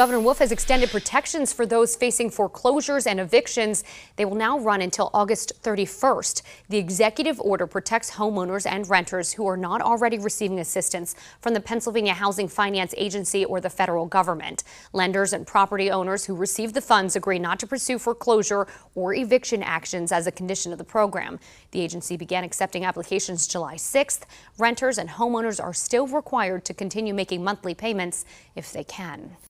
Governor Wolf has extended protections for those facing foreclosures and evictions. They will now run until August 31st. The executive order protects homeowners and renters who are not already receiving assistance from the Pennsylvania Housing Finance Agency or the federal government. Lenders and property owners who receive the funds agree not to pursue foreclosure or eviction actions as a condition of the program. The agency began accepting applications July 6th. Renters and homeowners are still required to continue making monthly payments if they can.